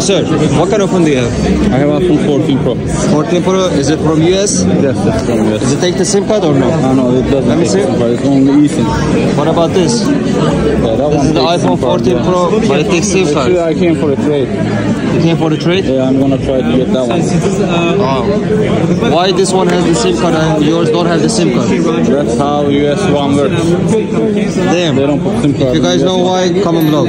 Sir, what kind of phone do you have? I have iPhone 14 Pro. 14 Pro, is it from US? Yes, it's from US. Does it take the SIM card or no? No, no, it doesn't Let me see. SIM card. It's only eSIM. What about this? Yeah, that This is the iPhone 14 card, 14 yeah. Pro, but it takes SIM Actually, card. I came for a trade. You came for the trade? Yeah, I'm gonna try to get that one. Oh. Why this one has the SIM card and yours don't have the SIM card? That's how US one works. Damn. They don't put SIM card. If you guys know why? Come and below.